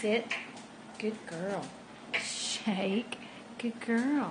Sit. Good girl. Shake. Good girl.